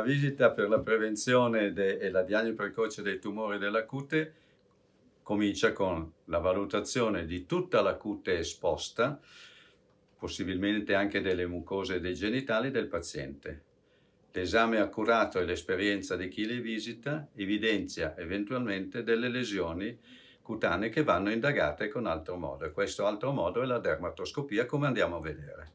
La visita per la prevenzione e la diagnosi precoce dei tumori della cute comincia con la valutazione di tutta la cute esposta, possibilmente anche delle mucose dei genitali del paziente. L'esame accurato e l'esperienza di chi li visita evidenzia eventualmente delle lesioni cutanee che vanno indagate con altro modo questo altro modo è la dermatoscopia come andiamo a vedere.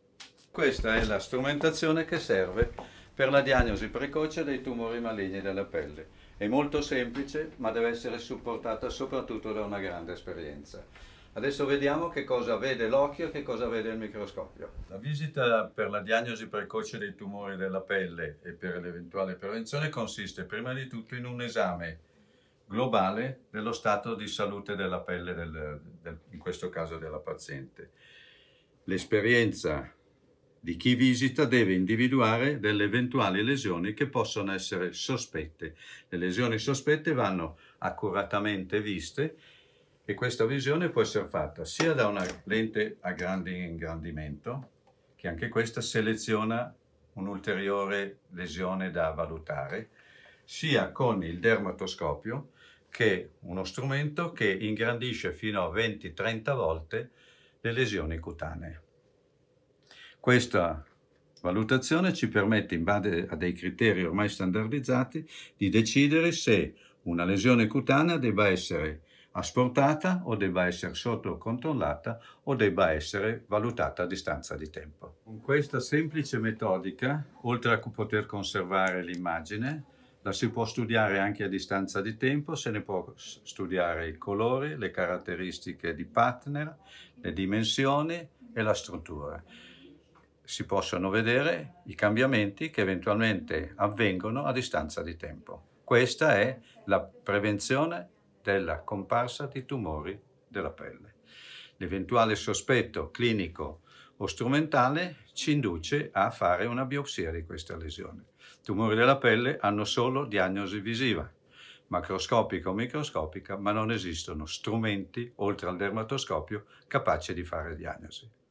Questa è la strumentazione che serve per la diagnosi precoce dei tumori maligni della pelle. È molto semplice, ma deve essere supportata soprattutto da una grande esperienza. Adesso vediamo che cosa vede l'occhio e che cosa vede il microscopio. La visita per la diagnosi precoce dei tumori della pelle e per l'eventuale prevenzione consiste prima di tutto in un esame globale dello stato di salute della pelle, del, del, in questo caso della paziente. L'esperienza di chi visita deve individuare delle eventuali lesioni che possono essere sospette. Le lesioni sospette vanno accuratamente viste e questa visione può essere fatta sia da una lente a grande ingrandimento, che anche questa seleziona un'ulteriore lesione da valutare, sia con il dermatoscopio, che è uno strumento che ingrandisce fino a 20-30 volte le lesioni cutanee. Questa valutazione ci permette, in base a dei criteri ormai standardizzati, di decidere se una lesione cutanea debba essere asportata o debba essere sottocontrollata o debba essere valutata a distanza di tempo. Con questa semplice metodica, oltre a poter conservare l'immagine, la si può studiare anche a distanza di tempo, se ne può studiare i colori, le caratteristiche di partner, le dimensioni e la struttura si possono vedere i cambiamenti che eventualmente avvengono a distanza di tempo. Questa è la prevenzione della comparsa di tumori della pelle. L'eventuale sospetto clinico o strumentale ci induce a fare una biopsia di questa lesione. I tumori della pelle hanno solo diagnosi visiva, macroscopica o microscopica, ma non esistono strumenti, oltre al dermatoscopio, capaci di fare diagnosi.